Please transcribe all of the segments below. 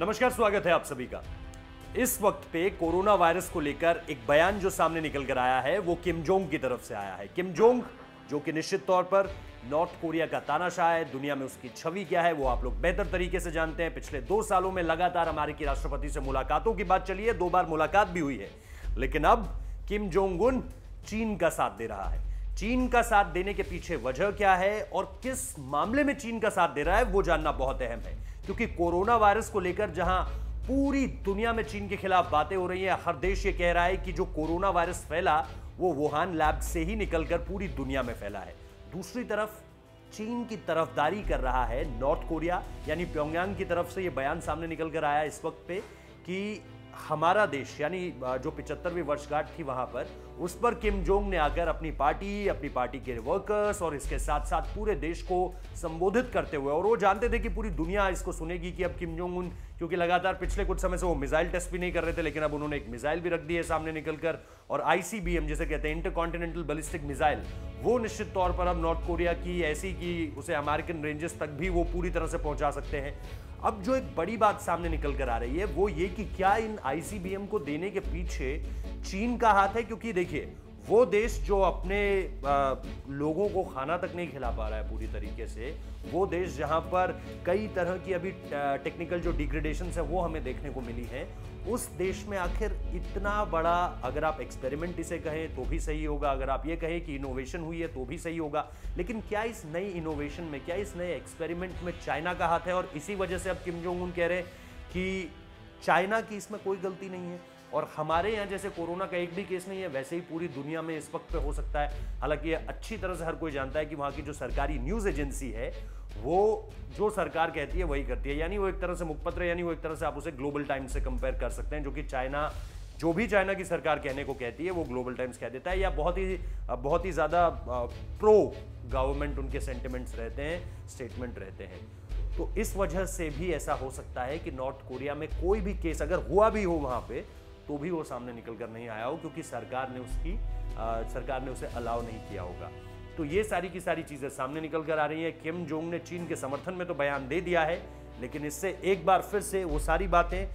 नमस्कार, स्वागत है आप सभी का। इस वक्त पे कोरोना वायरस को लेकर एक बयान जो सामने निकल कर आया है, वो किम जोंग की तरफ़ से आया है। किम जोंग, जो कि निश्चित तौर पर नॉर्थ कोरिया का तानाशाह है, दुनिया में उसकी छवि क्या है, वो आप लोग बेहतर तरीके से जानते हैं। पिछले दो सालों में लगातार अमेरिकी राष्ट्रपति से मुलाकातों की बात चली है, दो बार मुलाकात भी हुई है। लेकिन अब किम जोंग उन चीन का साथ दे रहा है। चीन का साथ देने के पीछे वजह क्या है और किस मामले में चीन का साथ दे रहा है, वो जानना बहुत अहम है। क्योंकि कोरोना वायरस को लेकर जहाँ पूरी दुनिया में चीन के खिलाफ बातें हो रही हैं, हर देश ये कह रहा है कि जो कोरोना वायरस फैला, वो वुहान लैब से ही निकलकर पूरी दुनिया में फैला है। दूसरी तरफ़, चीन की तरफदारी कर रहा है नॉर्थ कोरिया, यानी प्योंगयांग की तरफ़ से ये बयान सामने निकल कर आया इस वक्त पे कि हमारा देश, यानी जो पिचहत्तरवीं वर्षगांठ थी वहाँ पर, उस पर किम जोंग ने आकर अपनी पार्टी अपनी पार्टी के वर्कर्स और इसके साथ साथ पूरे देश को संबोधित करते हुए, और वो जानते थे कि पूरी दुनिया इसको सुनेगी कि अब किम जोंग उन क्योंकि लगातार पिछले कुछ समय से वो मिसाइल टेस्ट भी नहीं कर रहे थे, लेकिन अब उन्होंने एक मिसाइल भी रख दी है सामने निकलकर, और आईसीबीएम जिसे कहते हैं इंटरकॉन्टिनेंटल बलिस्टिक मिसाइल वो निश्चित तौर पर अब नॉर्थ कोरिया की, ऐसी कि, उसे अमेरिकन रेंजेस तक भी वो पूरी तरह से पहुँचा सकते हैं। अब जो एक बड़ी बात सामने निकल कर आ रही है, वो ये कि क्या इन आईसीबीएम को देने के पीछे चीन का हाथ है? क्योंकि देखिए वो देश जो अपने आ, लोगों को खाना तक नहीं खिला पा रहा है पूरी तरीके से वो देश जहाँ पर कई तरह की अभी टेक्निकल जो डिग्रेडेशन है वो हमें देखने को मिली है। उस देश में आखिर इतना बड़ा अगर आप एक्सपेरिमेंट इसे कहें तो भी सही होगा। अगर आप ये कहें कि इनोवेशन हुई है तो भी सही होगा। लेकिन क्या इस नई इनोवेशन में क्या इस नए एक्सपेरिमेंट में चाइना का हाथ है? और इसी वजह से अब किम जोंग उन कह रहे हैं कि चाइना की इसमें कोई गलती नहीं है। और हमारे यहाँ जैसे कोरोना का एक भी केस नहीं है, वैसे ही पूरी दुनिया में इस वक्त पे हो सकता है। हालाँकि ये अच्छी तरह से हर कोई जानता है कि वहाँ की जो सरकारी न्यूज़ एजेंसी है, वो जो सरकार कहती है, वही करती है। यानी वो एक तरह से मुखपत्र, यानी वो एक तरह से आप उसे ग्लोबल टाइम्स से कंपेयर कर सकते हैं, जो कि चाइना, जो भी चाइना की सरकार कहने को कहती है, वो ग्लोबल टाइम्स कह देता है। या बहुत ही बहुत ही ज़्यादा प्रो गवर्नमेंट उनके सेंटिमेंट्स रहते हैं स्टेटमेंट रहते हैं। तो इस वजह से भी ऐसा हो सकता है कि नॉर्थ कोरिया में कोई भी केस अगर हुआ भी हो वहाँ पे तो भी वो सामने निकल कर नहीं आया हो क्योंकि सरकार ने उसकी आ, सरकार ने उसे अलाउ नहीं किया होगा। तो ये सारी की सारी चीज़ें सामने निकल कर आ रही है। किम जोंग ने चीन के समर्थन में तो बयान दे दिया है लेकिन इससे एक बार फिर से वो सारी बातें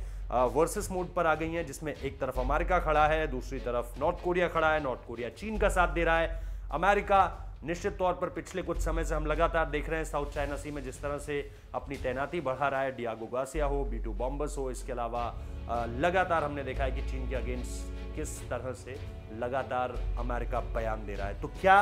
वर्सेस मोड पर आ गई हैं जिसमें एक तरफ़ अमेरिका खड़ा है दूसरी तरफ़ नॉर्थ कोरिया खड़ा है नॉर्थ कोरिया चीन का साथ दे रहा है अमेरिका निश्चित तौर पर पिछले कुछ समय से हम लगातार देख रहे हैं साउथ चाइना सी में जिस तरह से अपनी तैनाती बढ़ा रहा है। डियागो गासिया हो बी टू बॉम्बस हो, इसके अलावा लगातार हमने देखा है कि चीन के अगेंस्ट किस तरह से लगातार अमेरिका बयान दे रहा है। तो क्या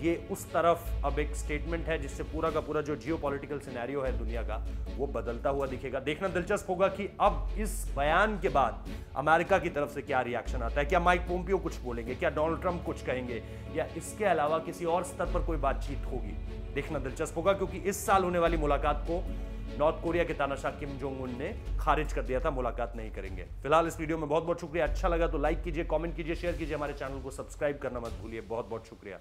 ये उस तरफ़ अब एक स्टेटमेंट है जिससे पूरा का पूरा जो जियो पॉलिटिकल सिनेरियो है दुनिया का, वो बदलता हुआ दिखेगा? देखना दिलचस्प होगा कि अब इस बयान के बाद अमेरिका की तरफ़ से क्या रिएक्शन आता है? क्या माइक पोम्पियो कुछ बोलेंगे? क्या डोनाल्ड ट्रंप कुछ कहेंगे? या इसके अलावा किसी और स्तर पर कोई बातचीत होगी? देखना दिलचस्प होगा, क्योंकि इस साल होने वाली मुलाकात को नॉर्थ कोरिया के तानाशाह किम जोंग उन ने खारिज कर दिया था, मुलाकात नहीं करेंगे। फ़िलहाल इस वीडियो में बहुत बहुत शुक्रिया। अच्छा लगा तो लाइक कीजिए कमेंट कीजिए शेयर कीजिए हमारे चैनल को सब्सक्राइब करना मत भूलिए। बहुत बहुत शुक्रिया।